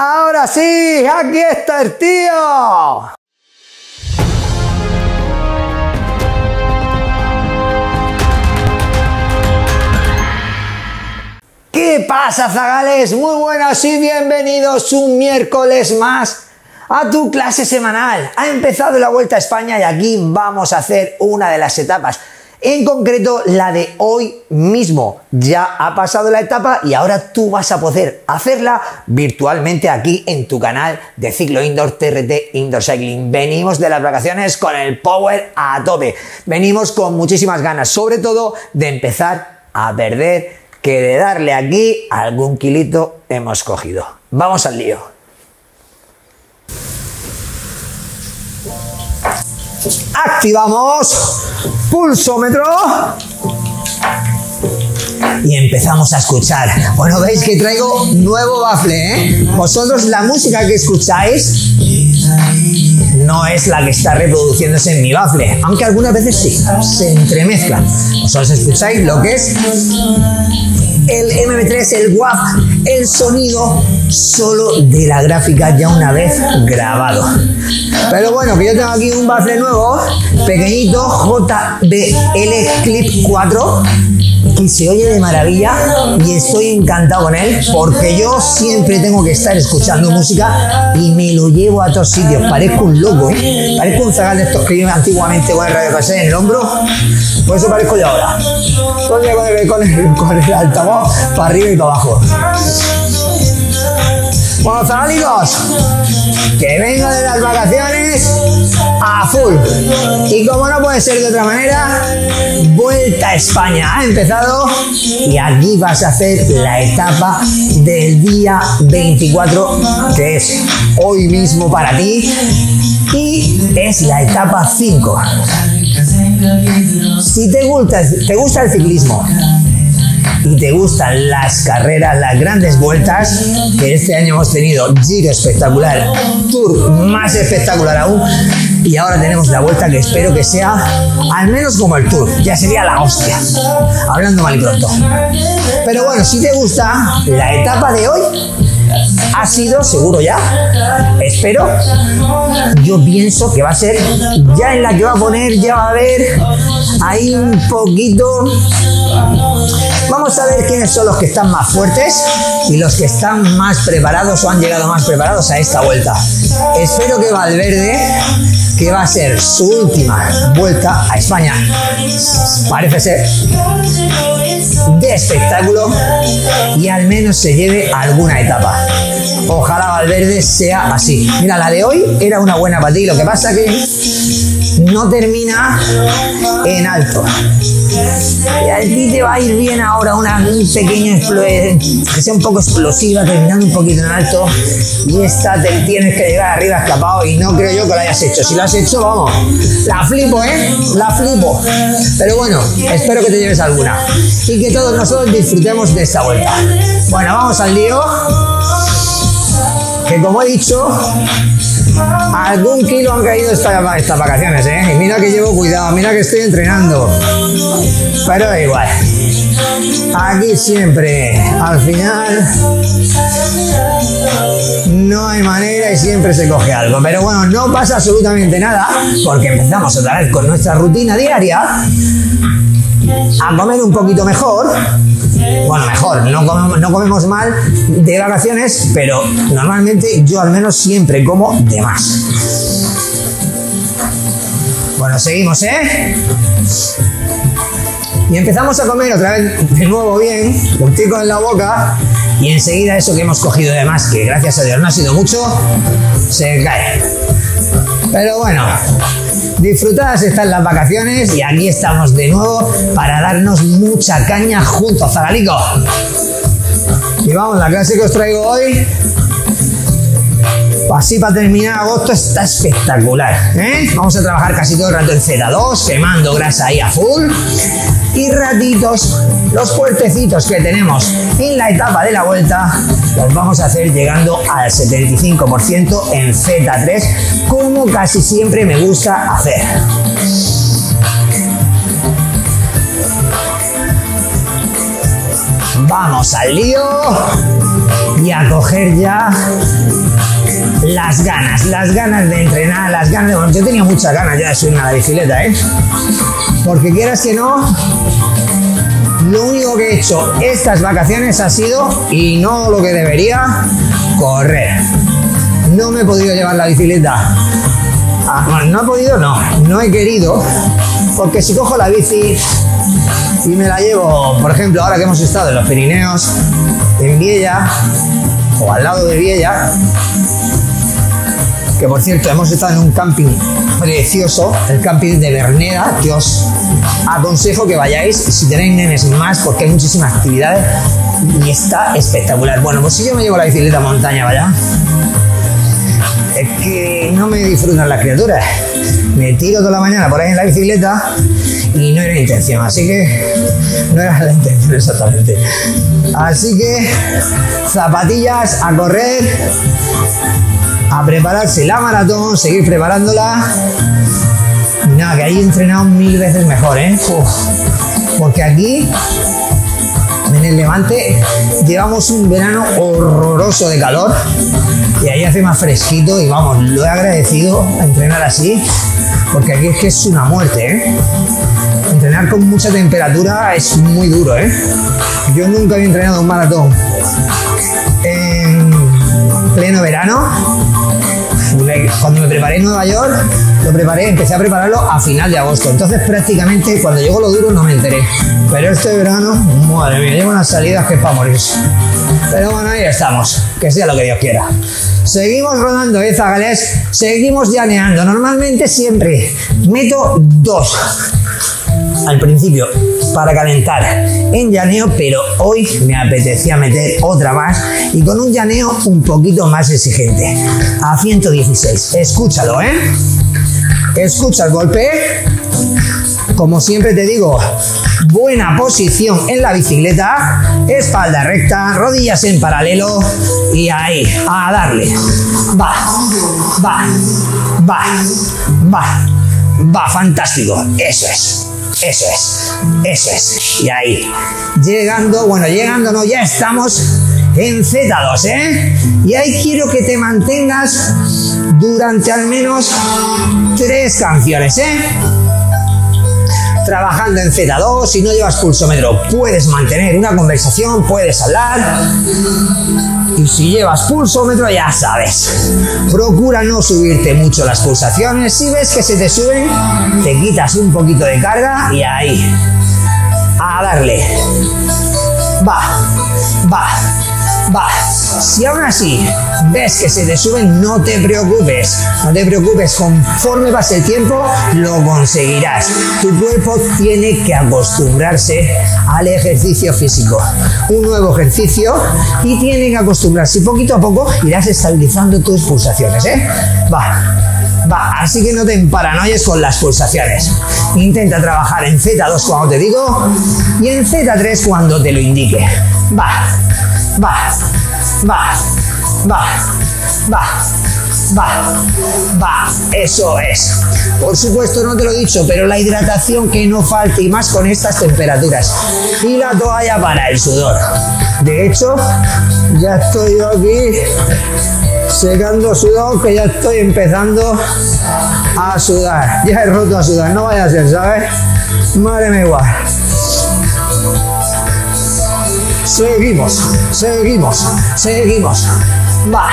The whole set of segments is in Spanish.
Ahora sí, aquí está el tío. ¿Qué pasa, zagales? Muy buenas y bienvenidos un miércoles más a tu clase semanal. Ha empezado la Vuelta a España y aquí vamos a hacer una de las etapas. En concreto, la de hoy mismo. Ya ha pasado la etapa y ahora tú vas a poder hacerla virtualmente aquí en tu canal de Ciclo Indoor TRT Indoor Cycling. Venimos de las vacaciones con el power a tope. Venimos con muchísimas ganas, sobre todo de empezar a perder, que de darle aquí algún kilito hemos cogido. Vamos al lío. Activamos pulsómetro y empezamos a escuchar. Bueno, veis que traigo nuevo bafle, ¿eh? Vosotros la música que escucháis no es la que está reproduciéndose en mi bafle, aunque algunas veces sí, se entremezclan. Vosotros escucháis lo que es el MP3, el WAV, el sonido solo de la gráfica ya una vez grabado. Pero bueno, que yo tengo aquí un bafle nuevo, pequeñito, JBL Clip 4 que se oye de maravilla y estoy encantado con él porque yo siempre tengo que estar escuchando música y me lo llevo a todos sitios. Parezco un loco, ¿eh? Parezco un zagal de estos que yo antiguamente con el radio en el hombro. Por eso parezco yo ahora. Con el altavoz para arriba y para abajo. Zagalitos, que vengo de las vacaciones a full. Y como no puede ser de otra manera, Vuelta a España ha empezado y aquí vas a hacer la etapa del día 24, que es hoy mismo para ti, y es la etapa 5. Si te gusta, te gusta el ciclismo, y te gustan las carreras, las grandes vueltas, que este año hemos tenido Giro espectacular, Tour más espectacular aún, y ahora tenemos la vuelta que espero que sea al menos como el Tour, ya sería la hostia, hablando mal pronto. Pero bueno, si te gusta la etapa de hoy, ha sido seguro ya. Espero. Yo pienso que va a ser ya en la que va a poner, ya va a haber ahí un poquito Vamos a ver quiénes son los que están más fuertes y los que están más preparados o han llegado más preparados a esta vuelta. Espero que Valverde, que va a ser su última vuelta a España, parece ser, de espectáculo y al menos se lleve alguna etapa. Ojalá Valverde sea así. Mira, la de hoy era una buena para ti. Lo que pasa que no termina en alto. A ti te va a ir bien ahora una un pequeño que sea un poco explosiva, terminando un poquito en alto. Y esta te tienes que llegar arriba escapado y no creo yo que lo hayas hecho. Si lo has hecho, vamos. La flipo, ¿eh? La flipo. Pero bueno, espero que te lleves alguna. Y que todos nosotros disfrutemos de esta vuelta. Bueno, vamos al lío. Que como he dicho, Algún kilo han caído estas vacaciones, ¿eh? Y mira que llevo cuidado, mira que estoy entrenando. Pero da igual. Aquí siempre, al final, no hay manera y siempre se coge algo. Pero bueno, no pasa absolutamente nada porque empezamos otra vez con nuestra rutina diaria a comer un poquito mejor bueno, mejor, no comemos, mal de vacaciones, pero normalmente yo al menos siempre como de más. Bueno, seguimos, ¿eh? Y empezamos a comer otra vez de nuevo bien, puntico en la boca, y enseguida eso que hemos cogido de más, que gracias a Dios no ha sido mucho, se cae. Pero bueno, Disfrutadas están las vacaciones y aquí estamos de nuevo para darnos mucha caña junto a Zagalico. Y vamos, la clase que os traigo hoy Así para terminar agosto está espectacular. ¿eh? Vamos a trabajar casi todo el rato en Z2, quemando grasa ahí a full. Y ratitos, los puertecitos que tenemos en la etapa de la vuelta, los vamos a hacer llegando al 75% en Z3, como casi siempre me gusta hacer. Vamos al lío. y a coger ya las ganas, las ganas de entrenar, las ganas de... Bueno, yo tenía muchas ganas ya de subirme a la bicicleta, ¿eh? Porque quieras que no, lo único que he hecho estas vacaciones ha sido, y no lo que debería, correr. No me he podido llevar la bicicleta. Ah, no he podido, no, no he querido, porque si cojo la bici y me la llevo, por ejemplo, ahora que hemos estado en los Pirineos, en Viella, o al lado de Viella, que por cierto hemos estado en un camping precioso, el camping de Berneda, que os aconsejo que vayáis si tenéis nenes más, porque hay muchísimas actividades y está espectacular. Bueno, pues si yo me llevo la bicicleta montaña, vaya, es que no me disfrutan las criaturas. Me tiro toda la mañana por ahí en la bicicleta y no era intención, así que no era la intención exactamente. Así que zapatillas a correr, a prepararse la maratón, seguir preparándola. nada, que ahí he entrenado mil veces mejor, ¿eh? porque aquí, en el Levante, llevamos un verano horroroso de calor y ahí hace más fresquito y vamos, lo he agradecido a entrenar así, porque aquí es que es una muerte, ¿eh? Entrenar con mucha temperatura es muy duro, ¿eh? Yo nunca había entrenado un maratón en pleno verano cuando me preparé en Nueva York, lo preparé, empecé a prepararlo a final de agosto. Entonces prácticamente cuando llegó lo duro no me enteré. Pero este verano, madre mía, llevo unas salidas que es para morirse. Pero bueno, ahí estamos. Que sea lo que Dios quiera. Seguimos rodando, ¿eh, Zagales? Seguimos llaneando. Normalmente siempre meto dos al principio para calentar en llaneo, pero hoy me apetecía meter otra más y con un llaneo un poquito más exigente. A 116. Escúchalo, ¿eh? Escucha el golpe. Como siempre te digo, buena posición en la bicicleta, espalda recta, rodillas en paralelo y ahí, a darle. Va, va, va, va, va, fantástico, eso es. Eso es, eso es. Y ahí, llegando, bueno, llegando no, ya estamos en Z2, ¿eh? Y ahí quiero que te mantengas durante al menos tres canciones, ¿eh? Trabajando en Z2, si no llevas pulsómetro, puedes mantener una conversación, puedes hablar. Y si llevas pulsómetro, ya sabes. Procura no subirte mucho las pulsaciones. Si ves que se te suben, te quitas un poquito de carga y ahí. A darle. Va, va, va. Si aún así ves que se te suben, no te preocupes. No te preocupes, conforme pase el tiempo, lo conseguirás. Tu cuerpo tiene que acostumbrarse al ejercicio físico. Un nuevo ejercicio y tiene que acostumbrarse. Y poquito a poco irás estabilizando tus pulsaciones, ¿eh? Va. Va, así que no te emparanoyes con las pulsaciones. Intenta trabajar en Z2 cuando te digo y en Z3 cuando te lo indique. Va, va, va, va, va, va, va, eso es. Por supuesto, no te lo he dicho, pero la hidratación que no falte y más con estas temperaturas. Y la toalla para el sudor. De hecho, ya estoy aquí secando sudor que ya estoy empezando a sudar. Ya he roto a sudar, no vaya a ser, ¿sabes? Madre mía igual. Seguimos, seguimos, seguimos. Va,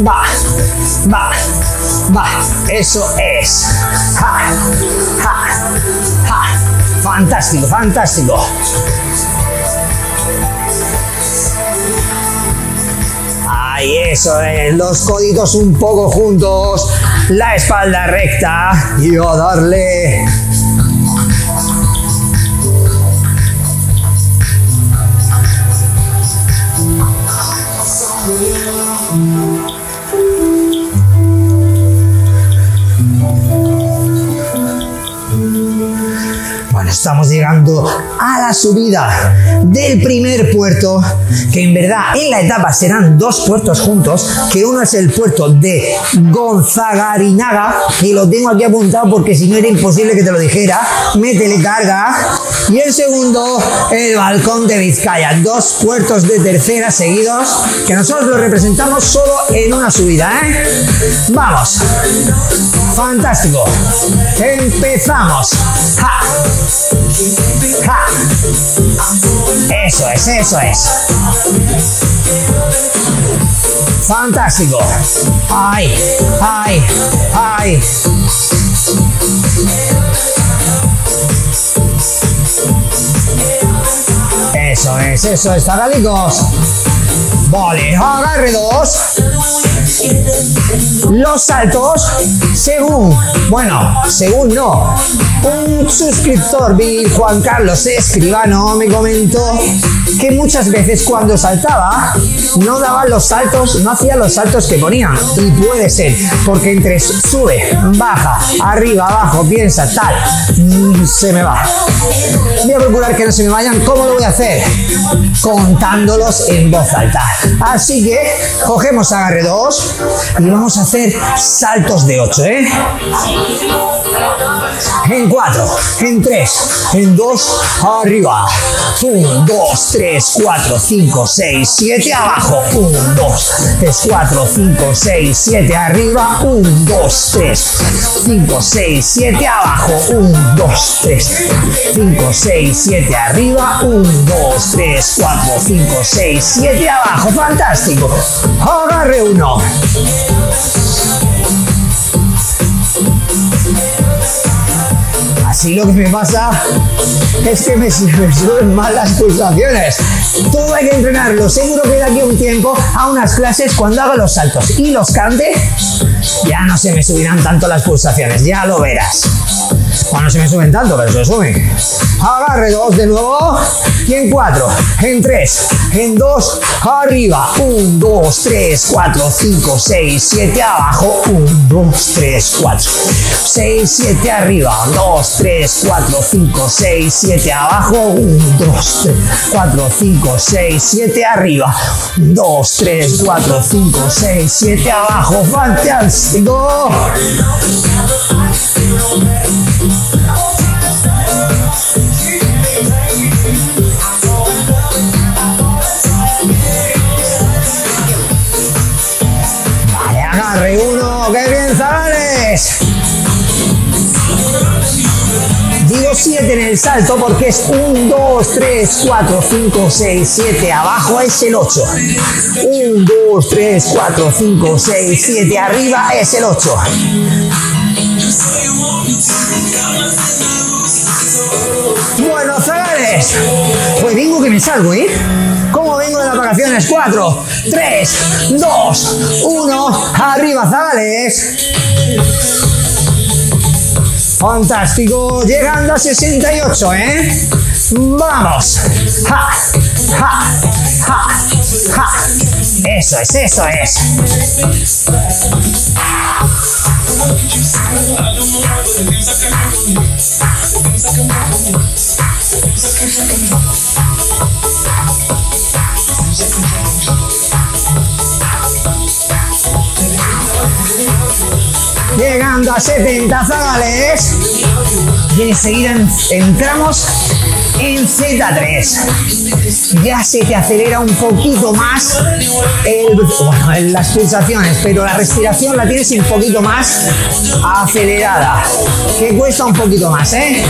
va, va, va. Eso es. Ja, ja, ja. Fantástico, fantástico. Ahí eso es, los códitos un poco juntos, la espalda recta y a darle estamos llegando a la subida del primer puerto, que en verdad en la etapa serán dos puertos juntos, que uno es el puerto de Gonzagarinaga, y lo tengo aquí apuntado porque si no era imposible que te lo dijera, métele carga, Y el segundo, el balcón de Vizcaya. Dos puertos de tercera seguidos que nosotros lo representamos solo en una subida. ¿eh? Vamos. Fantástico. Empezamos. Ja. Ja. Eso es, eso es. Fantástico. Ay, ay, ay. Eso es, eso es, fagálicos. Vale, agarre dos. Los saltos, según, bueno, según no, un suscriptor, Juan Carlos Escribano, me comentó que muchas veces cuando saltaba no daba los saltos, no hacía los saltos que ponían. Y puede ser, porque entre sube, baja, arriba, abajo, piensa, tal, mm, se me va. Voy a procurar que no se me vayan. ¿Cómo lo voy a hacer? Contándolos en voz alta. Así que cogemos agarre 2 y vamos a hacer saltos de 8, ¿eh? En 4, en 3, en 2, arriba. 1, 2, 3, 4, 5, 6, 7, abajo. 1, 2, 3, 4, 5, 6, 7, arriba. 1, 2, 3, 5, 6, 7, abajo. 1, 2, 3, 5, 6, 7, arriba. 1, 2, 3, 4, 5, 6, 7, abajo. Fantástico. Agarre 1. Así lo que me pasa es que me, me suben mal las pulsaciones. Todo hay que entrenarlo. Seguro que de aquí un tiempo a unas clases cuando haga los saltos y los cante, ya no se me subirán tanto las pulsaciones. Ya lo verás. Bueno, no se me suben tanto, pero se suben. Agarre dos de nuevo. Y en cuatro, en tres, en dos, arriba. Un, dos, tres, cuatro, cinco, seis, siete, abajo. Un, dos, tres, cuatro. Seis, siete, arriba. Dos, tres, cuatro, cinco, seis, siete, abajo. Un, dos, tres, cuatro, cinco, seis, siete, arriba. Dos, tres, cuatro, cinco, seis, siete, abajo. Fantástico. 7 en el salto porque es 1, 2, 3, 4, 5, 6, 7. Abajo es el 8. 1, 2, 3, 4, 5, 6, 7. Arriba es el 8. Bueno, Zagales. Pues vengo que me salgo, ¿eh? ¿Cómo vengo de las vacaciones? 4, 3, 2, 1. Arriba, Zagales. Fantástico, llegando a 68, ¿eh? Vamos. Ja, ja, ja, ja. Eso es, eso es. Llegando a 70 zagales. Y enseguida en- entramos en Z3. Ya se te acelera un poquito más las pulsaciones, pero la respiración la tienes un poquito más acelerada. Que cuesta un poquito más, ¿eh?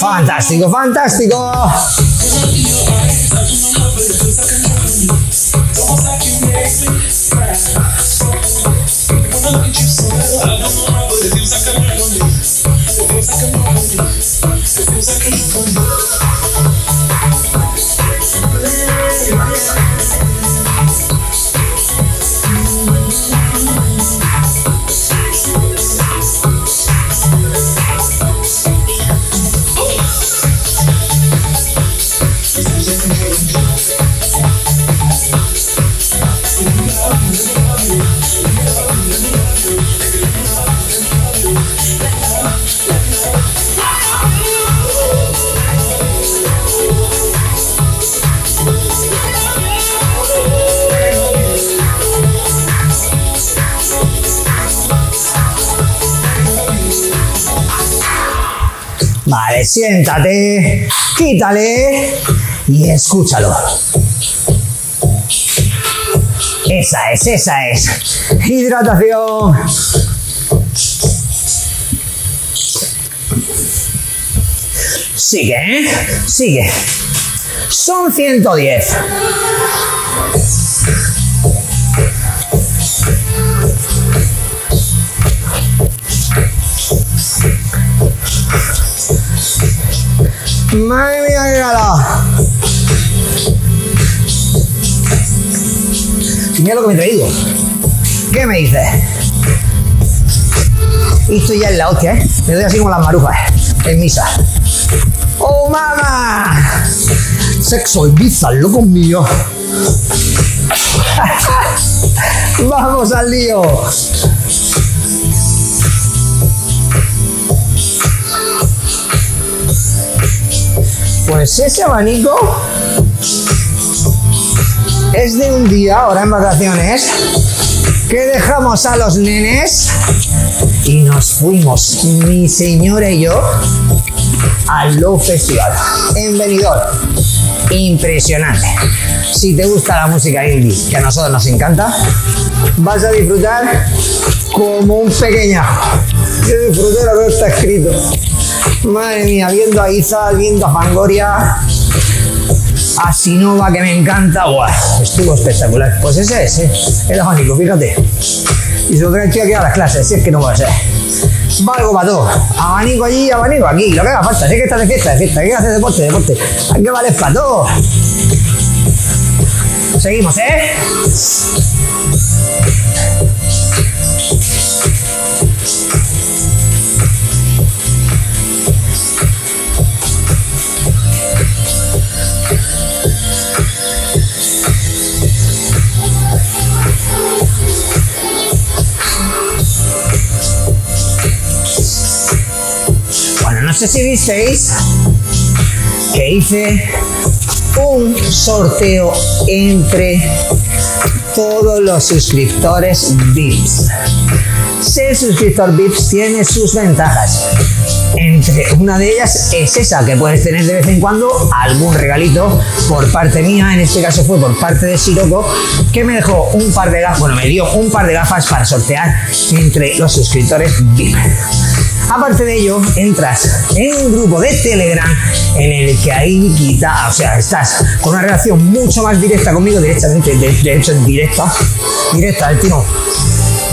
Fantástico, fantástico. Siéntate, quítale y escúchalo. Esa es, esa es. Hidratación. Sigue, ¿eh? Sigue. Son 110. Madre mía, qué. Mira lo que me he traído. ¿Qué me dices? Y estoy ya en la hostia, ¿eh? Me doy así como las marujas, ¿eh? en misa. ¡Oh, mamá! Sexo y pizza, loco mío. ¡Vamos al lío! Pues ese abanico es de un día, ahora en vacaciones, que dejamos a los nenes y nos fuimos, mi señora y yo, al Low Festival en Benidorm. Impresionante. Si te gusta la música indie, que a nosotros nos encanta, vas a disfrutar como un pequeñajo. Está escrito. Madre mía, viendo a Iza, viendo a Fangoria, a Sinova que me encanta, ¡buah! Estuvo espectacular. Pues ese es, ¿eh? el abanico, fíjate. Y se lo trae aquí a las clases, si es que no va a ser. Valgo para todo. Abanico allí, abanico aquí, lo que haga falta. Si es que estás de fiesta, de fiesta, que hacer deporte, deporte. Hay que valer para todo. Seguimos, ¿eh? No sé si visteis que hice un sorteo entre todos los suscriptores VIPs. Ser suscriptor VIPs tiene sus ventajas. Entre una de ellas es esa, que puedes tener de vez en cuando algún regalito por parte mía, en este caso fue por parte de Siroco, que me dejó un par de gafas, bueno, me dio un par de gafas para sortear entre los suscriptores VIP. Aparte de ello, entras en un grupo de Telegram en el que ahí quita, o sea, estás con una relación mucho más directa conmigo, directamente, de, de hecho, directa, directa, al tiro.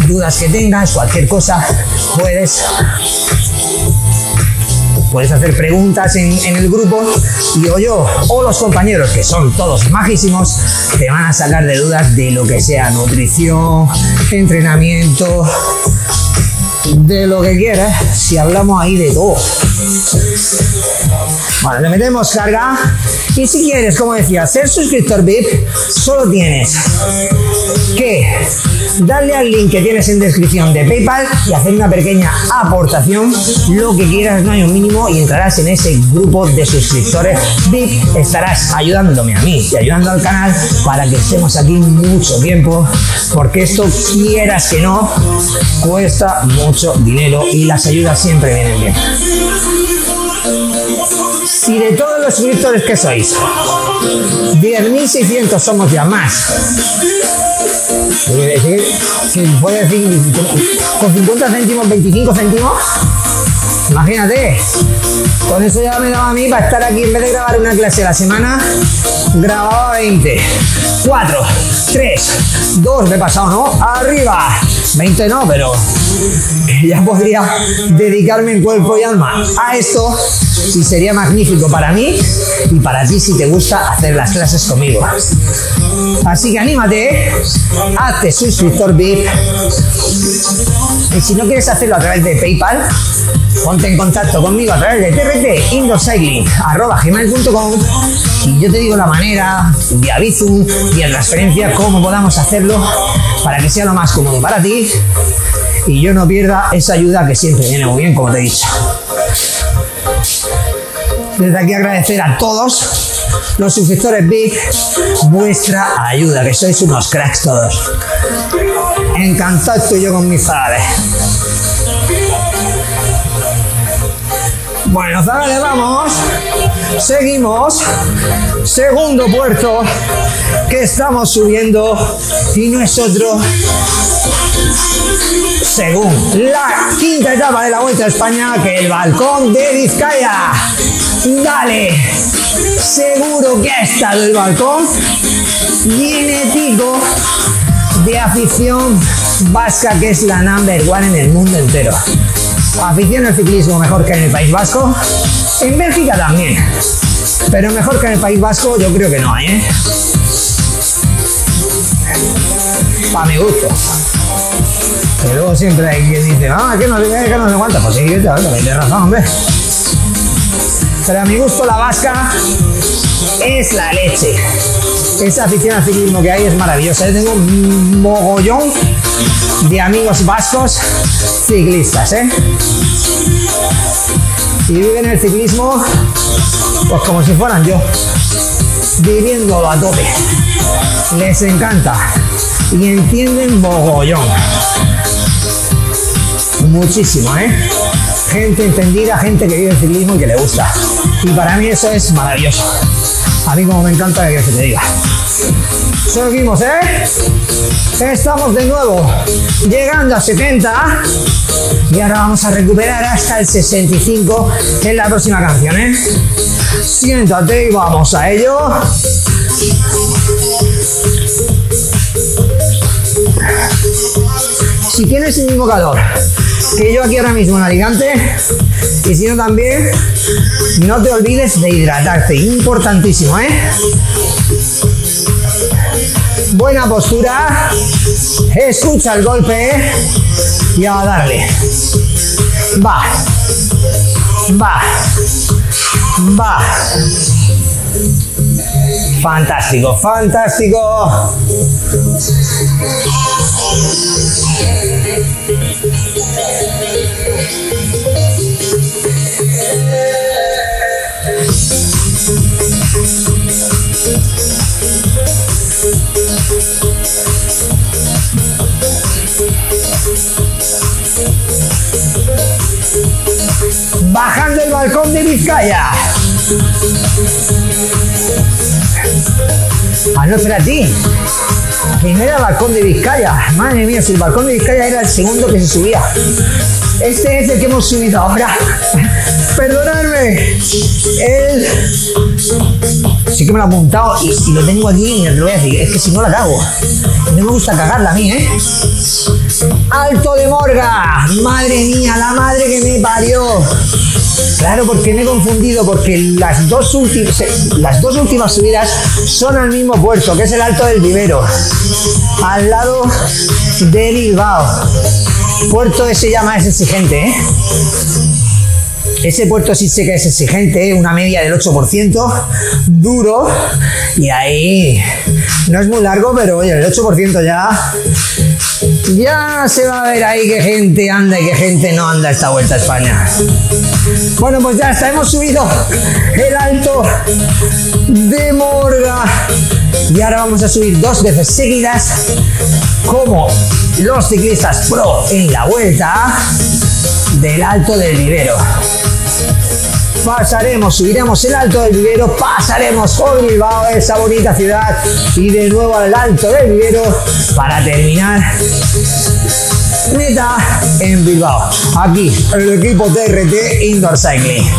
Dudas que tengas, cualquier cosa, puedes puedes hacer preguntas en, en, el grupo y o yo o los compañeros, que son todos majísimos, te van a sacar de dudas de lo que sea nutrición, entrenamiento, de lo que quieras, si hablamos ahí de todo. Bueno, le metemos carga y si quieres, como decía, ser suscriptor VIP, solo tienes que darle al link que tienes en descripción de PayPal y hacer una pequeña aportación, lo que quieras, no hay un mínimo, y entrarás en ese grupo de suscriptores VIP. Estarás ayudándome a mí y ayudando al canal para que estemos aquí mucho tiempo, porque esto, quieras que no, cuesta mucho dinero y las ayudas siempre vienen bien. Si de todos los suscriptores que sois, 10.600 somos ya más, si puede decir con 50 céntimos, 25 céntimos, imagínate, con eso ya me daba a mí para estar aquí en vez de grabar una clase a la semana, grababa 20. 4, 3, 2, me he pasado, ¿no? Arriba. 20 no, pero ya podría dedicarme en cuerpo y alma a esto y sería magnífico para mí y para ti si te gusta hacer las clases conmigo. Así que anímate, hazte suscriptor VIP y si no quieres hacerlo a través de PayPal, ponte en contacto conmigo a través de trtindocycling.com y yo te digo la manera, vía Bizum, vía transferencia, cómo podamos hacerlo para que sea lo más cómodo para ti y yo no pierda esa ayuda que siempre viene muy bien, como te he dicho. Desde aquí agradecer a todos los suscriptores Big vuestra ayuda, que sois unos cracks todos. Encantado estoy yo con mis padres. Bueno, Zagale, vamos. Seguimos. Segundo puerto que estamos subiendo y no es otro según la quinta etapa de la Vuelta a España que el balcón de Vizcaya. Dale, seguro que ha estado el balcón viene de afición vasca que es la number one en el mundo entero. Afición al ciclismo mejor que en el País Vasco. En Bélgica también. Pero mejor que en el País Vasco yo creo que no hay, ¿eh? Para mi gusto. Pero luego siempre hay quien dice, ah, que no, que no se aguanta. Pues sí, que tienes razón, hombre. Pero a mi gusto la vasca es la leche. Esa afición al ciclismo que hay es maravillosa. Yo tengo un mogollón de amigos vascos ciclistas, ¿eh? Y viven el ciclismo pues como si fueran yo, viviéndolo a tope. Les encanta y entienden mogollón. Muchísimo, ¿eh? Gente entendida, gente que vive el ciclismo y que le gusta. Y para mí eso es maravilloso. A mí como me encanta que se te diga. Seguimos, ¿eh? Estamos de nuevo llegando a 70 y ahora vamos a recuperar hasta el 65 en la próxima canción, ¿eh? Siéntate y vamos a ello. Si tienes el mismo calor que yo aquí ahora mismo en Alicante, y si no también, no te olvides de hidratarte, importantísimo, ¿eh? Buena postura, escucha el golpe y a darle. Va, va, va. Fantástico, fantástico. Bajando el balcón de Vizcaya. Ah, no, espera a ti. Primero el balcón de Vizcaya. Madre mía, si el balcón de Vizcaya era el segundo que se subía. Este es el que hemos subido ahora. Perdonadme. El... Sí que me lo he apuntado y, lo tengo aquí y te lo voy a decir. Es que si no la cago. No me gusta cagarla a mí, ¿eh? Alto de Morga. Madre mía, la madre que me parió. Claro, porque me he confundido, porque las dos, últimas, las dos últimas subidas son al mismo puerto, que es el Alto del Vivero, al lado de Bilbao. Puerto ese ya más exigente, ¿eh? Ese puerto sí sé que es exigente, ¿eh? una media del 8%, duro, y ahí no es muy largo, pero oye, el 8% ya ya se va a ver ahí qué gente anda y qué gente no anda esta vuelta a España. Bueno, pues ya está, hemos subido el alto de Morga. Y ahora vamos a subir dos veces seguidas como los ciclistas pro en la vuelta del alto del vivero pasaremos, subiremos el Alto del Vivero, pasaremos por Bilbao, esa bonita ciudad, y de nuevo al Alto del Vivero para terminar meta en Bilbao. Aquí, el equipo TRT Indoor Cycling.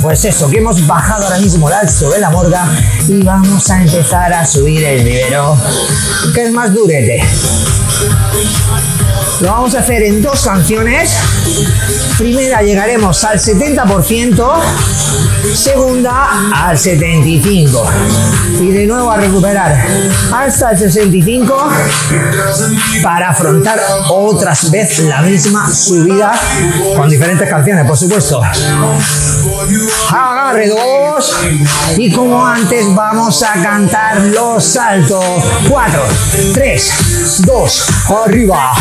Pues eso, que hemos bajado ahora mismo el alto de la morga y vamos a empezar a subir el vivero, que es más durete. Lo vamos a hacer en dos canciones. Primera llegaremos al 70%, segunda al 75%. Y de nuevo a recuperar hasta el 65% para afrontar otras vez la misma subida con diferentes canciones, por supuesto. Agarre dos. Y como antes vamos a cantar los saltos. 4, 3, 2, arriba.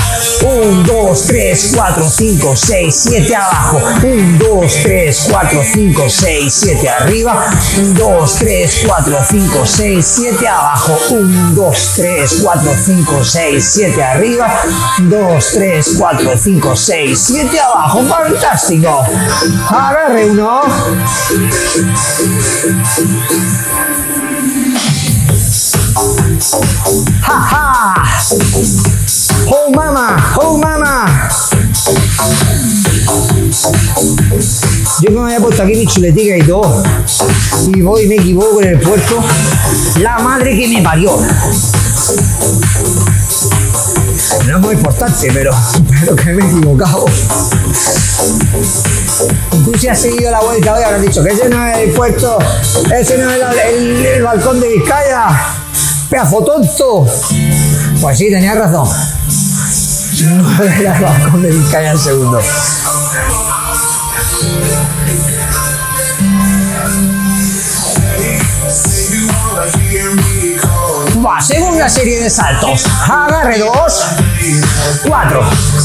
1, 2, 3, 4, 5, 6, 7 abajo. 1, 2, 3, 4, 5, 6, 7 arriba, 2, 3, 4, 5, 6, 7 abajo, 1, 2, 3, 4, 5, 6, 7 arriba, 2, 3, 4, 5, 6, 7 abajo, fantástico. Agarre uno. ¡Ja, ja! ¡Oh, mama! ¡Oh, mama! Yo me había puesto aquí mi chuletica y todo, y voy y me equivoco en el puerto, la madre que me parió. No es muy importante, pero, pero que me he equivocado. Tú si has seguido la vuelta hoy habrás dicho que ese no es el puerto, ese no es el- el balcón de Vizcaya. Pedazo tonto. Pues sí, tenías razón. No era el balcón de Vizcaya el segundo. Va, segunda serie de saltos. Agarre dos, cuatro,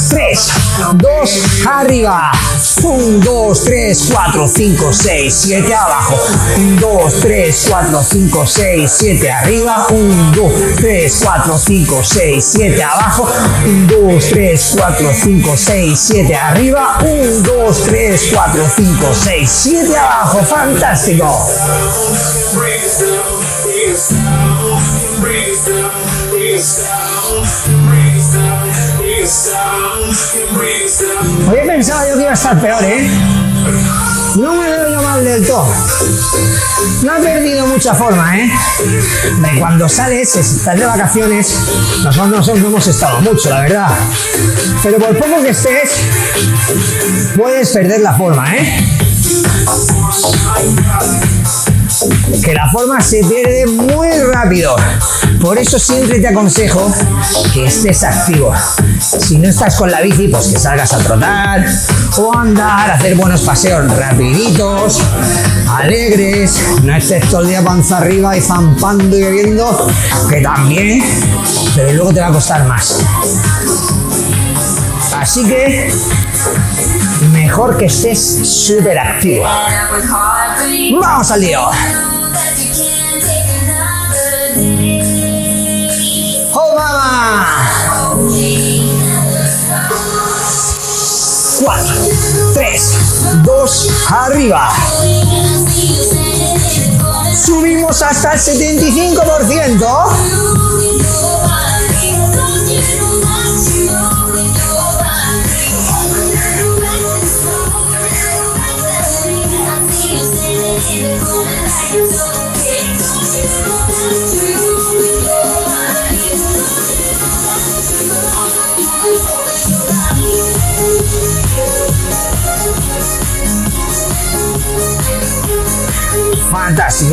tres, dos, arriba. Un, dos, tres, cuatro, cinco, seis, siete abajo. Un, dos, tres, cuatro, cinco, seis, siete arriba. Un, dos, tres, cuatro, cinco, seis, siete abajo. Un, dos, tres, cuatro, cinco, seis, siete arriba. Un, dos, tres, cuatro, cinco, seis, siete abajo. Fantástico. Hoy pensaba yo que iba a estar peor, ¿eh? No me veo yo mal del todo. No he perdido mucha forma, ¿eh? De cuando sales, estás de vacaciones, nosotros nosotros no hemos estado mucho, la verdad. Pero por poco que estés, puedes perder la forma, ¿eh? Que la forma se pierde muy rápido. Por eso siempre te aconsejo que estés activo. Si no estás con la bici, pues que salgas a trotar o andar, a hacer buenos paseos rapiditos, alegres, no estés todo el día panza arriba y zampando y bebiendo, que también, pero luego te va a costar más. Así que mejor que estés súper activo. ¡Vamos al lío! ¡Oh, mamá! Cuatro, tres, dos, arriba. Subimos hasta el 75%.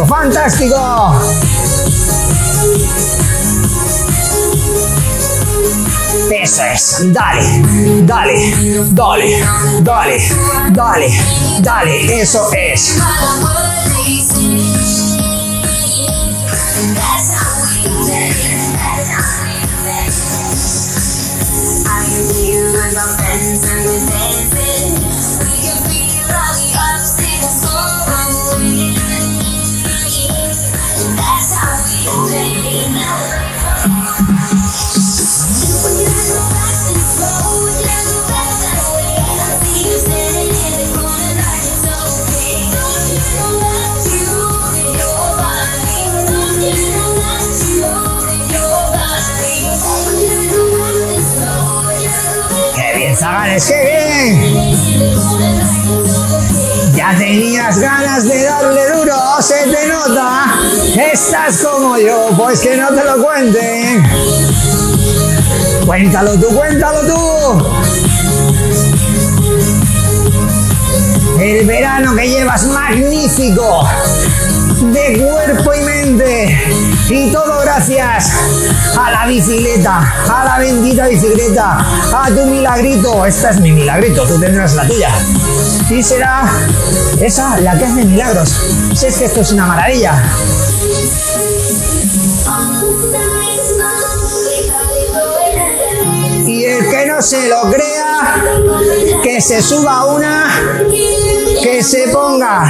Fantástico. Eso es, dale, dale, dale, dale, dale, dale, eso es. Tenías ganas de darle duro, se te nota. Estás como yo, pues que no te lo cuenten. Cuéntalo tú, cuéntalo tú. El verano que llevas magnífico, de cuerpo y mente. Y todo gracias a la bicicleta, a la bendita bicicleta, a tu milagrito. Esta es mi milagrito, tú tendrás la tuya. Y será esa la que hace milagros. Si es que esto es una maravilla. Y el que no se lo crea, que se suba una que se ponga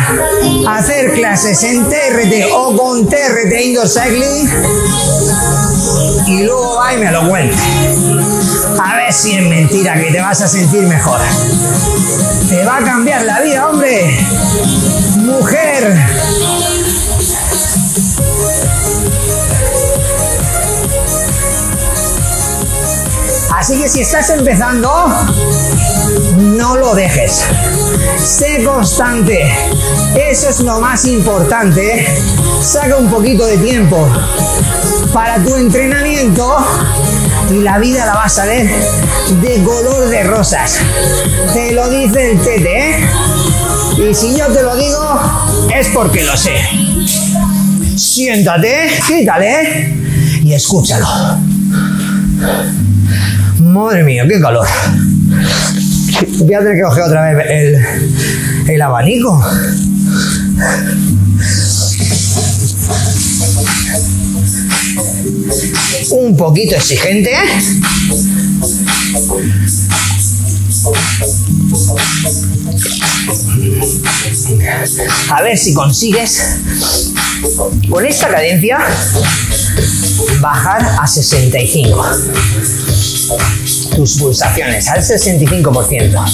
a hacer clases en TRT o con TRT Indoor Cycling y luego va y me lo cuente. A ver si es mentira que te vas a sentir mejor. Te va a cambiar la vida, hombre. Mujer. Así que si estás empezando, no lo dejes. Sé constante. Eso es lo más importante. Saca un poquito de tiempo para tu entrenamiento y la vida la vas a ver de color de rosas. Te lo dice el tete, ¿eh? Y si yo te lo digo, es porque lo sé. Siéntate, quítale y escúchalo. Madre mía, qué calor. Voy a tener que coger otra vez el, el abanico. Un poquito exigente. A ver si consigues con esta cadencia bajar a 65 tus pulsaciones al 65%.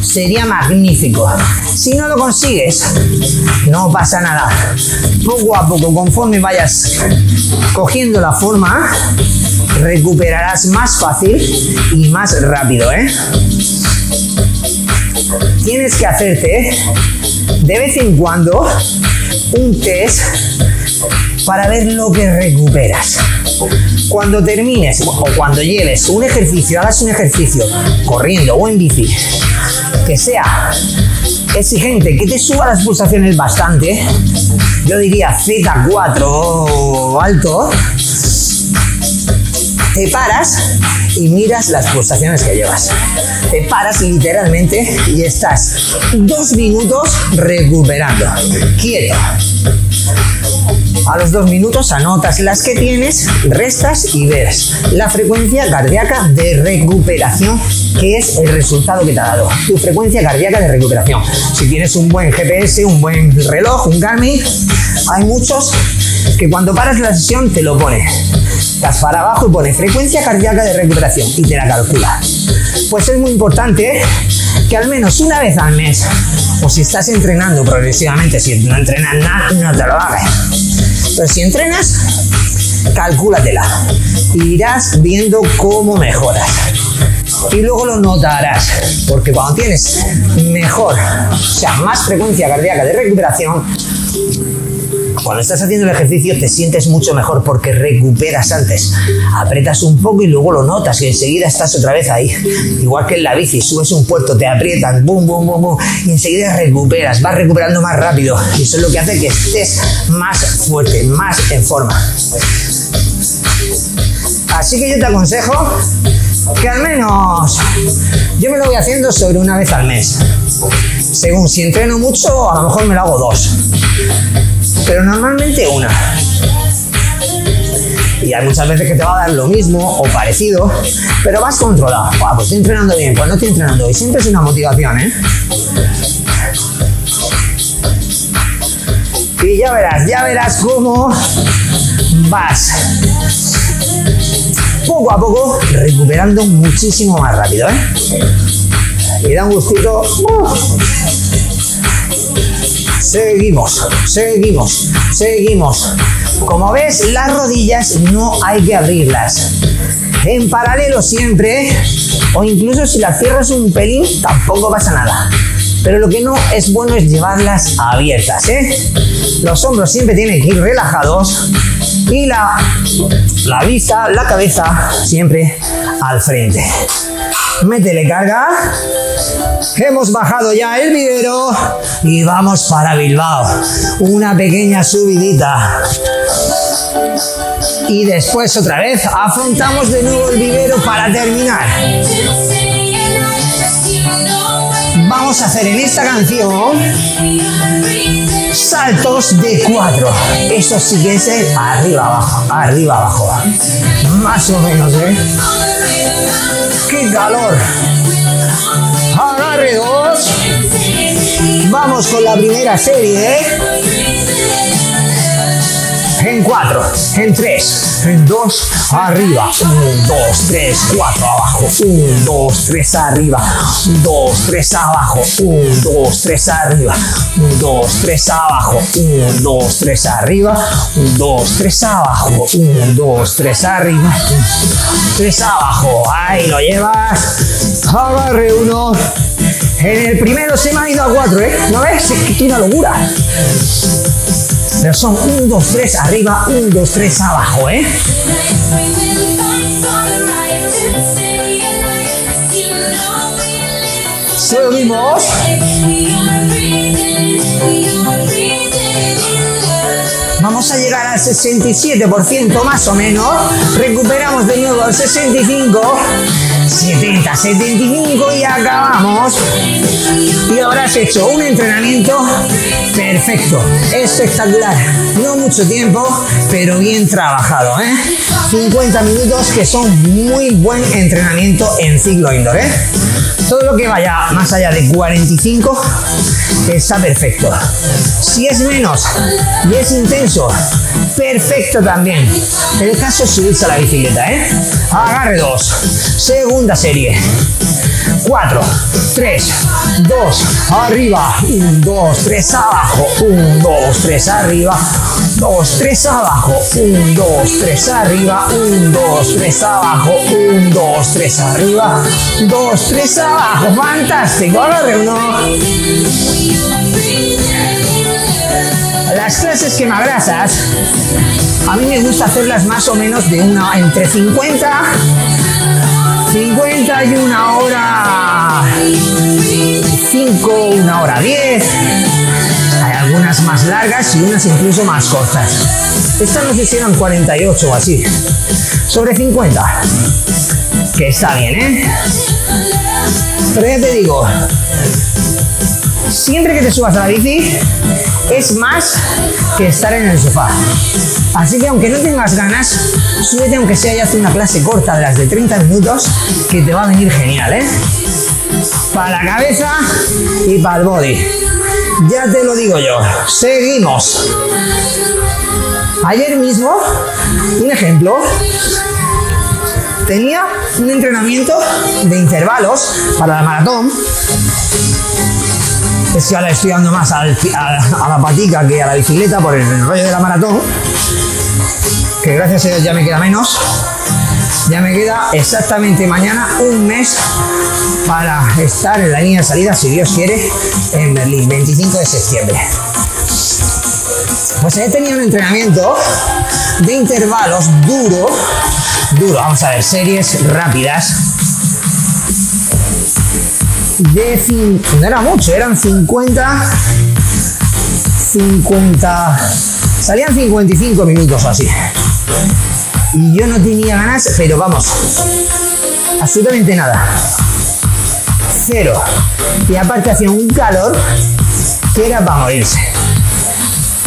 Sería magnífico. Si no lo consigues, no pasa nada. Poco a poco, conforme vayas cogiendo la forma, recuperarás más fácil y más rápido, ¿eh? Tienes que hacerte de vez en cuando un test para ver lo que recuperas. Cuando termines o cuando lleves un ejercicio, hagas un ejercicio corriendo o en bici, que sea exigente, que te suba las pulsaciones bastante, yo diría Z4 alto, te paras y miras las pulsaciones que llevas. Te paras literalmente y estás dos minutos recuperando. Quieto. A los dos minutos anotas las que tienes, restas y ves la frecuencia cardíaca de recuperación, que es el resultado que te ha dado. Tu frecuencia cardíaca de recuperación. Si tienes un buen GPS, un buen reloj, un Garmin, hay muchos que cuando paras la sesión te lo pone. Estás para abajo y pone frecuencia cardíaca de recuperación y te la calcula. Pues es muy importante que al menos una vez al mes, o si estás entrenando progresivamente, si no entrenas nada, no te lo hagas pero si entrenas, calcúlatela. Irás viendo cómo mejoras. Y luego lo notarás, porque cuando tienes mejor, o sea, más frecuencia cardíaca de recuperación, cuando estás haciendo el ejercicio te sientes mucho mejor porque recuperas antes. Apretas un poco y luego lo notas y enseguida estás otra vez ahí. Igual que en la bici, subes un puerto, te aprietan, boom, boom, boom, boom, y enseguida recuperas, vas recuperando más rápido. Y eso es lo que hace que estés más fuerte, más en forma. Así que yo te aconsejo que al menos yo me lo voy haciendo sobre una vez al mes. Según si entreno mucho, a lo mejor me lo hago dos pero normalmente una. Y hay muchas veces que te va a dar lo mismo o parecido, pero vas controlado. pues estoy entrenando bien, pues estoy entrenando. Y siempre es una motivación, ¿eh? Y ya verás, ya verás cómo vas poco a poco recuperando muchísimo más rápido, ¿eh? Y da un gustito. Seguimos, seguimos, seguimos. Como ves, las rodillas no hay que abrirlas. En paralelo siempre, o incluso si las cierras un pelín, tampoco pasa nada. Pero lo que no es bueno es llevarlas abiertas, ¿eh? Los hombros siempre tienen que ir relajados y la, la vista, la cabeza siempre al frente. Métele carga. Hemos bajado ya el vivero y vamos para Bilbao. Una pequeña subidita. Y después otra vez afrontamos de nuevo el vivero para terminar. Vamos a hacer en esta canción saltos de cuatro. Eso sí que es arriba abajo, arriba abajo. Más o menos, ¿eh? ¡Qué calor! Agarre dos. Vamos con la primera serie. ¿eh? En cuatro, en tres, en dos, arriba. Un, dos, tres, cuatro, abajo. Un, dos, tres, arriba. Un, dos, tres, abajo. Un, dos, tres, arriba. Un, dos, tres, abajo. Un, dos, tres, arriba. Un, dos, tres, abajo. Un, dos, tres, arriba. Un, tres, abajo. Ahí lo llevas. Agarre uno. En el primero se me ha ido a cuatro, ¿eh? ¿No ves? Es que una locura. Son 1, 2, 3 arriba, 1, 2, 3 abajo, ¿eh? Subimos. Vamos a llegar al 67% más o menos. Recuperamos de nuevo al 65. 70, 75 y acabamos. Y ahora has hecho un entrenamiento perfecto, espectacular. No mucho tiempo, pero bien trabajado. ¿eh? 50 minutos que son muy buen entrenamiento en ciclo indoor. ¿eh? Todo lo que vaya más allá de 45 está perfecto. Si es menos y es intenso, perfecto también. El caso es subirse a la bicicleta, ¿eh? Agarre dos. Segunda serie. 4, 3, 2, arriba, 1, 2, 3, abajo, 1, 2, 3, arriba, 2, 3, abajo, 1, 2, 3, arriba, 1, 2, 3, abajo, 1, 2, 3, arriba, 2, 3, abajo, fantástico, agarre uno. Las clases que me grasas, a mí me gusta hacerlas más o menos de una entre 50 50 y una hora 5, una hora 10. Hay algunas más largas y unas incluso más cortas. Estas nos hicieron 48 o así. Sobre 50. Que está bien, ¿eh? Pero ya te digo, siempre que te subas a la bici, es más que estar en el sofá. Así que aunque no tengas ganas, súbete aunque sea y haz una clase corta de las de 30 minutos que te va a venir genial, ¿eh? Para la cabeza y para el body. Ya te lo digo yo. Seguimos. Ayer mismo, un ejemplo, tenía un entrenamiento de intervalos para la maratón es que ahora estoy dando más a, la patica que a la bicicleta por el rollo de la maratón, que gracias a Dios ya me queda menos. Ya me queda exactamente mañana un mes para estar en la línea de salida, si Dios quiere, en Berlín, 25 de septiembre. Pues he tenido un entrenamiento de intervalos duro, duro, vamos a ver, series rápidas, de no era mucho, eran 50, 50, salían 55 minutos así. Y yo no tenía ganas, pero vamos, absolutamente nada. Cero. Y aparte hacía un calor que era para morirse.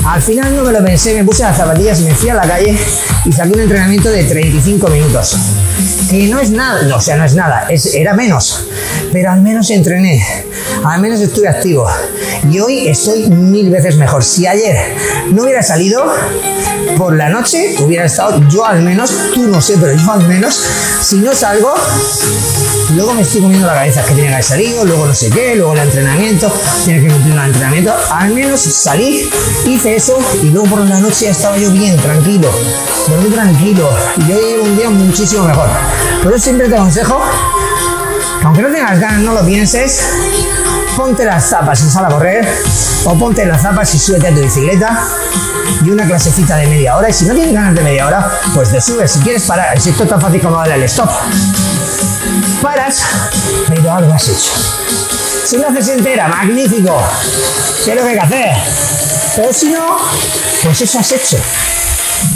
Al final no me lo pensé, me puse las zapatillas, me fui a la calle y saqué un entrenamiento de 35 minutos. Que no es nada, no, o sea, no es nada, era menos pero al menos entrené, al menos estuve activo. Y hoy estoy mil veces mejor. Si ayer no hubiera salido por la noche, hubiera estado yo al menos, tú no sé, pero yo al menos, si no salgo, luego me estoy comiendo la cabeza que tenía que haber salido, luego no sé qué, luego el entrenamiento, tiene que cumplir el entrenamiento. Al menos salí, hice eso y luego por la noche estaba yo bien, tranquilo, dormí tranquilo. Y hoy llevo un día muchísimo mejor. Pero siempre te aconsejo aunque no tengas ganas, no lo pienses, ponte las zapas y sal a correr, o ponte las zapas y súbete a tu bicicleta y una clasecita de media hora. Y si no tienes ganas de media hora, pues te subes. Si quieres parar, si esto es tan fácil como darle al stop, paras, pero algo has hecho. Si lo haces entera, magnífico, sé lo que hay que hacer. Pero si no, pues eso has hecho.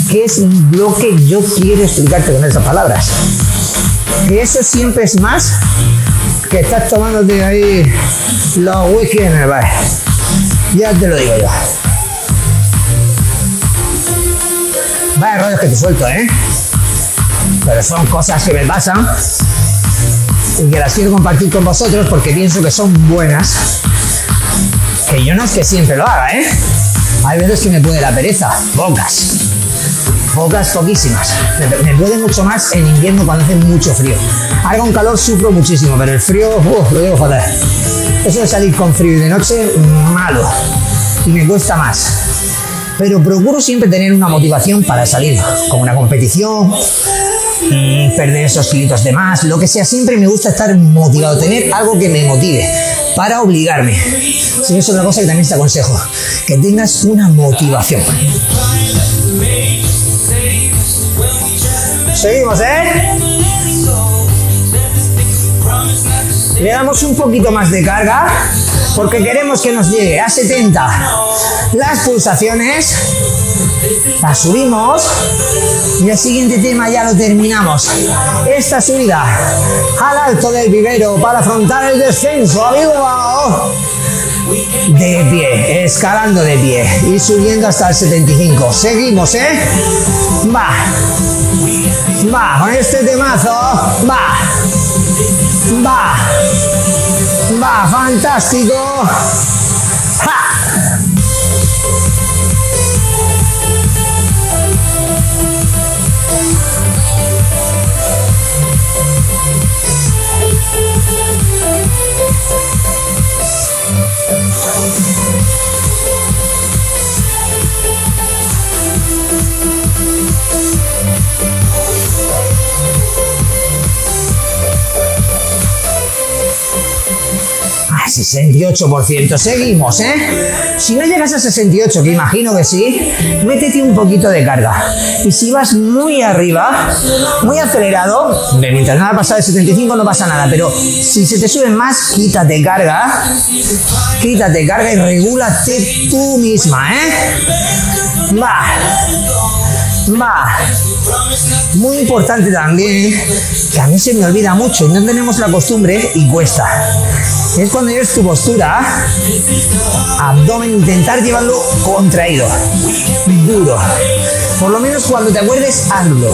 ¿Qué es lo que yo quiero explicarte con esas palabras? Que eso siempre es más que estás tomándote ahí los whisky en el bar. Ya te lo digo yo. Vaya rollos que te suelto, ¿eh? Pero son cosas que me pasan y que las quiero compartir con vosotros porque pienso que son buenas Que yo no es que siempre lo haga, ¿eh? Hay veces que me puede la pereza, pocas. Pocas, poquísimas. Me, me puede mucho más en invierno cuando hace mucho frío. Ahora con calor sufro muchísimo, pero el frío, uf, lo digo fatal. Eso de salir con frío y de noche, malo. Y me cuesta más. Pero procuro siempre tener una motivación para salir, como una competición, mm, perder esos kilitos de más, lo que sea. Siempre me gusta estar motivado, tener algo que me motive para obligarme. Eso es otra cosa que también te aconsejo, que tengas una motivación. Seguimos, ¿eh? Le damos un poquito más de carga porque queremos que nos llegue a 70 las pulsaciones. Las subimos y el siguiente tema ya lo terminamos. Esta subida al alto del vivero para afrontar el descenso, amigo. De pie, escalando de pie y subiendo hasta el 75. Seguimos, ¿eh? Va. Va, con este temazo. Va. Va. Va, fantástico. 68%. Seguimos, ¿eh? Si no llegas a 68, que imagino que sí, métete un poquito de carga. Y si vas muy arriba, muy acelerado, de mientras nada pasa de 75 no pasa nada, pero si se te sube más, quítate carga. Quítate carga y regúlate tú misma, ¿eh? Va. Va. Muy importante también, que a mí se me olvida mucho y no tenemos la costumbre y cuesta. Es cuando lleves tu postura, abdomen, intentar llevarlo contraído, duro. Por lo menos cuando te acuerdes, hazlo.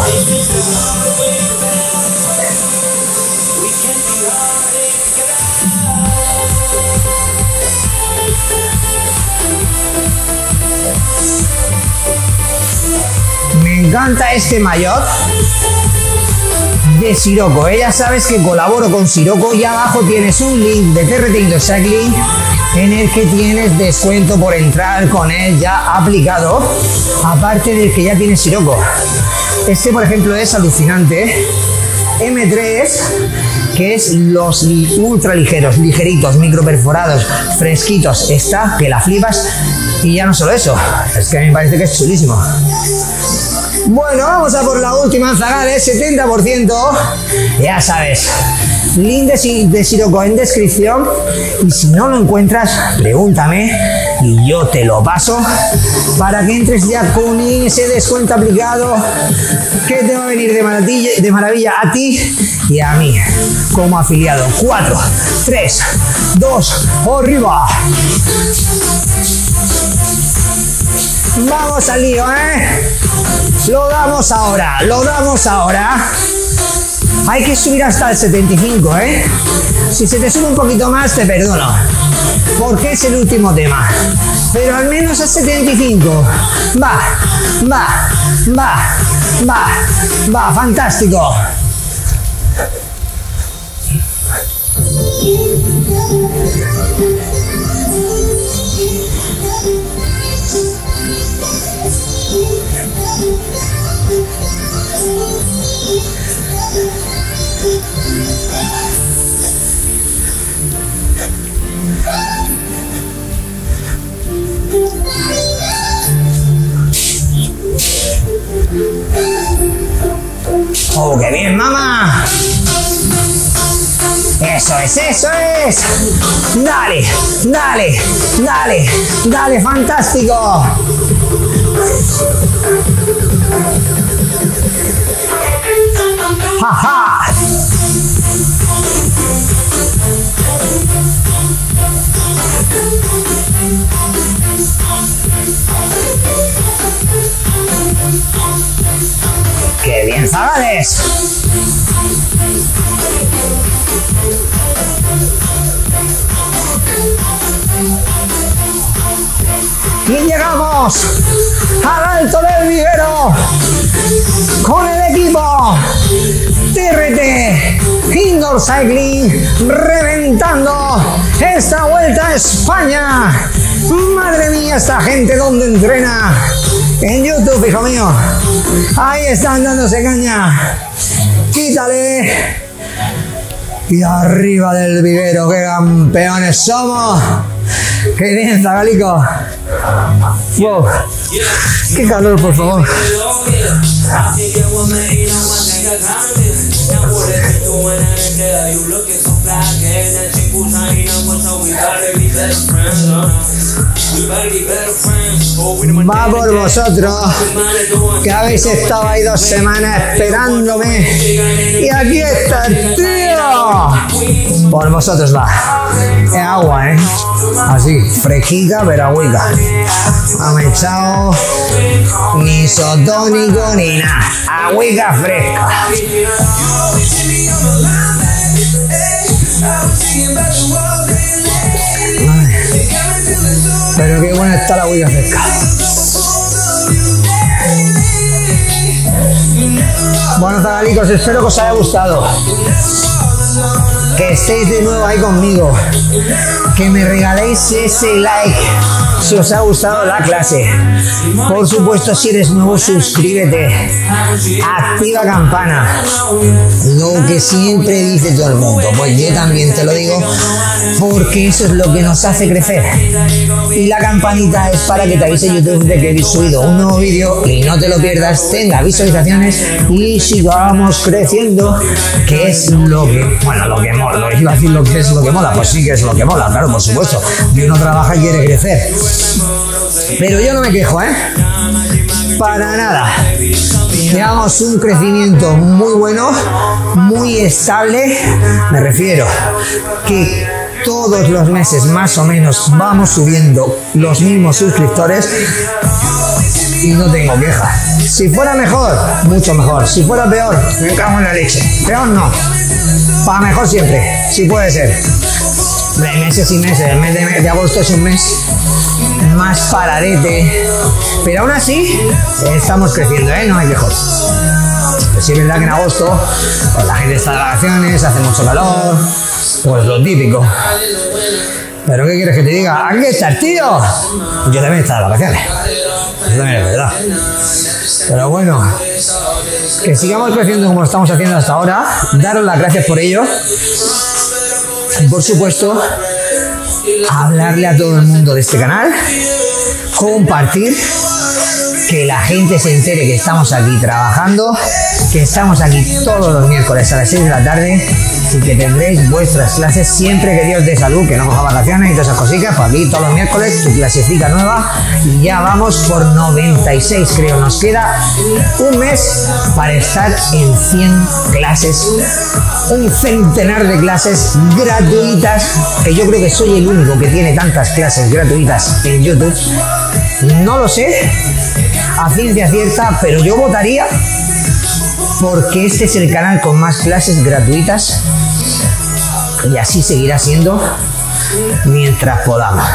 Me encanta este maillot de Siroco. Ya sabes que colaboro con Siroco y abajo tienes un link de TRT Indo Cycling en el que tienes descuento por entrar con él ya aplicado, aparte del que ya tienes Siroco. Este, por ejemplo, es alucinante. M3, que es los ultra ligeros, ligeritos, micro perforados, fresquitos. Está que la flipas. Y ya no solo eso, es que a mí me parece que es chulísimo. Bueno, vamos a por la última zagales, 70%. Ya sabes, link de Siroco en descripción. Y si no lo encuentras, pregúntame y yo te lo paso para que entres ya con ese descuento aplicado que te va a venir de maravilla, de maravilla a ti y a mí como afiliado. 4, 3, 2, arriba. Vamos al lío, ¿eh? Lo damos ahora, lo damos ahora. Hay que subir hasta el 75, ¿eh? Si se te sube un poquito más, te perdono. Porque es el último tema. Pero al menos a 75. Va, va, va, va, va, fantástico. Oh, qué bien, mamá. Eso es, eso es. Dale, dale, dale, dale, fantástico. ¡Ja, ja! ¡Qué bien, Zagales! vamos al alto del vivero con el equipo TRT Indoor Cycling reventando esta vuelta a España. Madre mía, esta gente donde entrena. En YouTube, hijo mío. Ahí están dándose caña. Quítale. Y arriba del vivero, qué campeones somos. Qué bien, Zagalico. Wow. Qué calor, por favor. Va por vosotros, que habéis estado ahí dos semanas esperándome. Y aquí está el tío. Por vosotros va. Es agua, ¿eh? Así, fresquita pero agüita. No echado ni isotónico ni nada. Agüita fresca. Pero qué buena está la agüita fresca. Bueno, zagalicos, espero que os haya gustado. Que estéis de nuevo ahí conmigo. Que me regaléis ese like si os ha gustado la clase. Por supuesto, si eres nuevo, suscríbete. Activa campana. Lo que siempre dice todo el mundo. Pues yo también te lo digo porque eso es lo que nos hace crecer. Y la campanita es para que te avise YouTube de que he subido un nuevo vídeo y no te lo pierdas, tenga visualizaciones y sigamos creciendo, que es lo que, bueno, lo que mola, iba a decir lo que es lo que mola, pues sí que es lo que mola, claro, por supuesto. Y uno trabaja y quiere crecer. Pero yo no me quejo, ¿eh? Para nada. Llevamos un crecimiento muy bueno, muy estable. Me refiero que todos los meses más o menos vamos subiendo los mismos suscriptores y no tengo queja. Si fuera mejor, mucho mejor. Si fuera peor, me cago en la leche. Peor no. Para mejor siempre, si puede ser. De meses y meses. El mes de, de agosto es un mes más paradete. Pero aún así, estamos creciendo, ¿eh? No hay quejos. Pues sí es verdad que en agosto pues la gente está de vacaciones, hace mucho calor, pues lo típico. Pero ¿qué quieres que te diga? ¿Aquí está el tío? Yo también estaba de vacaciones. Es verdad. Pero bueno, que sigamos creciendo como estamos haciendo hasta ahora. Daros las gracias por ello. Por supuesto, hablarle a todo el mundo de este canal. Compartir que la gente se entere que estamos aquí trabajando, que estamos aquí todos los miércoles a las 6 de la tarde y que tendréis vuestras clases siempre que Dios dé salud, que no coja vacaciones y todas esas cositas, pues aquí todos los miércoles tu clasecita nueva. Y ya vamos por 96 creo, nos queda un mes para estar en 100 clases, un centenar de clases gratuitas, que yo creo que soy el único que tiene tantas clases gratuitas en YouTube, no lo sé, a ciencia cierta, pero yo votaría porque este es el canal con más clases gratuitas y así seguirá siendo mientras podamos.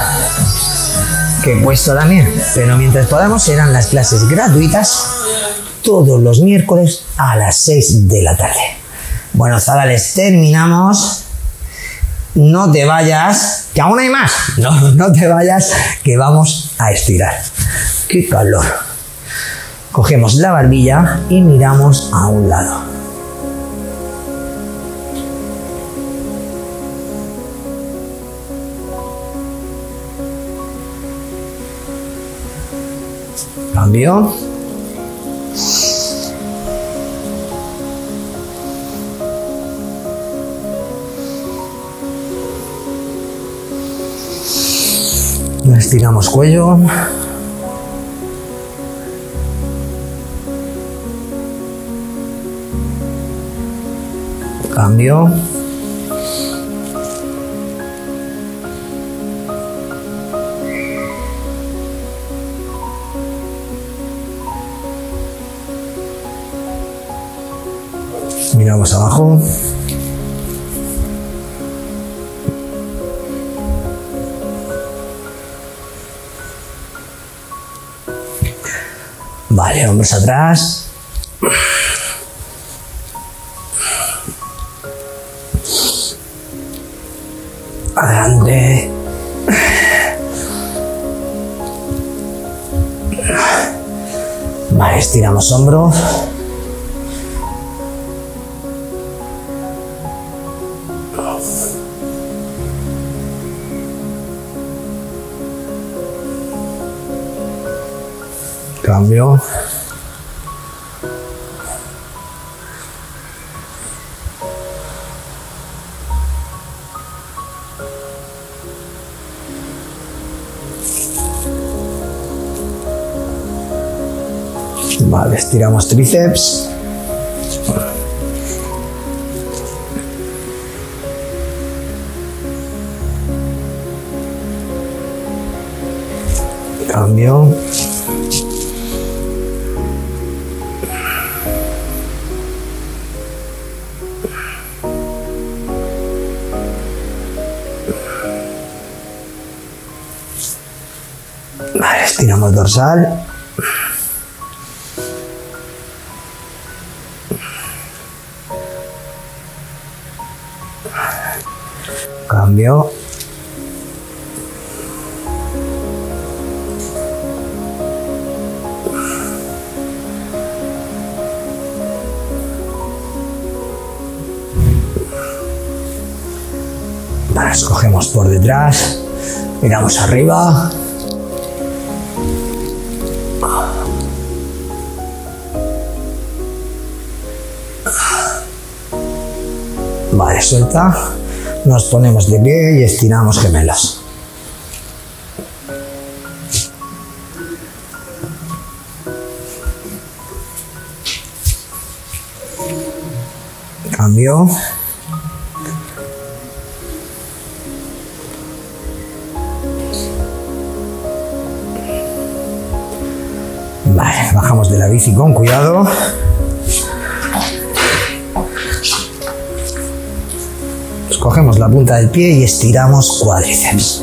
Que puesto también, pero mientras podamos serán las clases gratuitas todos los miércoles a las 6 de la tarde. Bueno, zagales, terminamos. No te vayas, que aún hay más. No, no te vayas, que vamos a estirar. ¡Qué calor! Cogemos la barbilla y miramos a un lado. Cambio. Estiramos cuello. Cambio. Hombros atrás. Adelante. Vale, estiramos hombros. Cambio. Estiramos tríceps. Cambio. Vale, estiramos dorsal. Miramos arriba. Vale, suelta. Nos ponemos de pie y estiramos gemelos. Cambio. Vale, bajamos de la bici con cuidado. Cogemos la punta del pie y estiramos cuádriceps.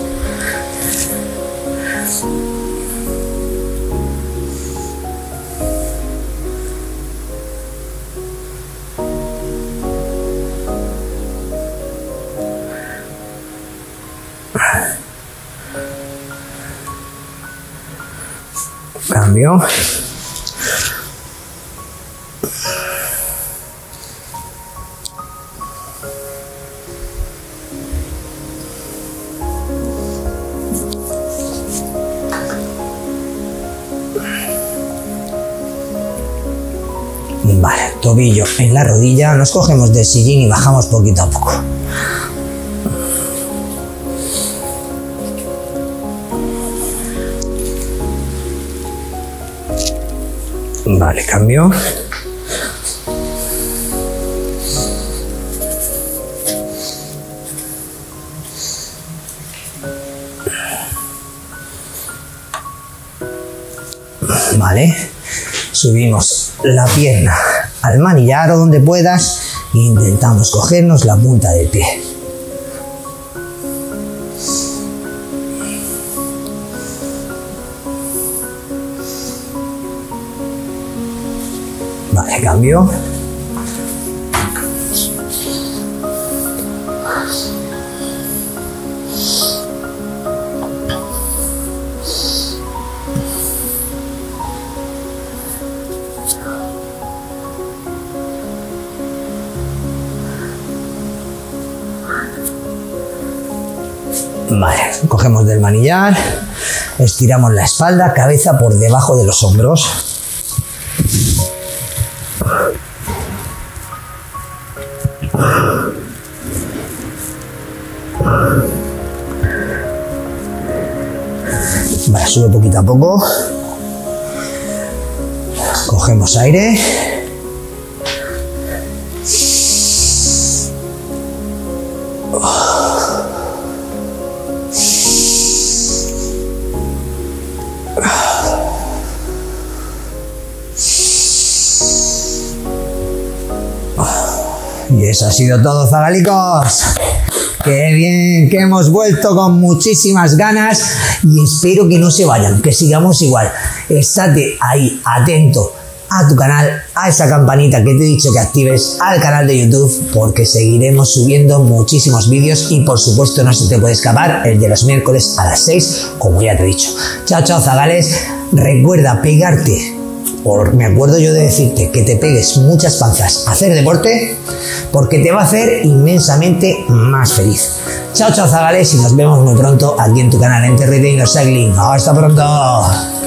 Vale, tobillo en la rodilla, nos cogemos del sillín y bajamos poquito a poco. Vale, cambio. Vale. Subimos la pierna al manillar o donde puedas e intentamos cogernos la punta del pie. Vale, cogemos del manillar, estiramos la espalda, cabeza por debajo de los hombros. Poco. Cogemos aire. Y eso ha sido todo, zagalicos. Qué bien, que hemos vuelto con muchísimas ganas y espero que no se vayan, que sigamos igual. estate ahí atento a tu canal, a esa campanita que te he dicho que actives, al canal de YouTube, porque seguiremos subiendo muchísimos vídeos y por supuesto no se te puede escapar el de los miércoles a las 6, como ya te he dicho. Chao, chao, zagales. Recuerda pegarte, por, me acuerdo yo de decirte que te pegues muchas panzas a hacer deporte, porque te va a hacer inmensamente más feliz. Chao, chao, zagales, y nos vemos muy pronto aquí en tu canal en Cycling. ¡Hasta pronto!